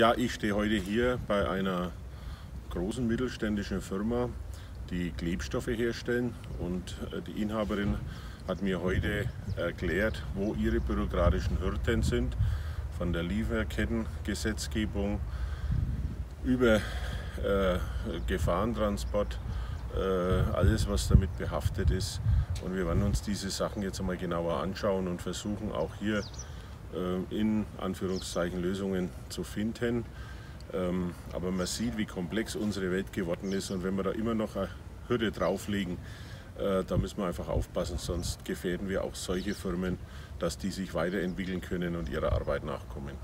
Ja, ich stehe heute hier bei einer großen mittelständischen Firma, die Klebstoffe herstellen und äh, die Inhaberin hat mir heute erklärt, wo ihre bürokratischen Hürden sind, von der Lieferkettengesetzgebung über äh, Gefahrentransport, äh, alles was damit behaftet ist. Und wir werden uns diese Sachen jetzt einmal genauer anschauen und versuchen auch hier in Anführungszeichen Lösungen zu finden. Ähm, aber man sieht, wie komplex unsere Welt geworden ist und wenn wir da immer noch eine Hürde drauflegen, äh, da müssen wir einfach aufpassen, sonst gefährden wir auch solche Firmen, dass die sich weiterentwickeln können und ihrer Arbeit nachkommen.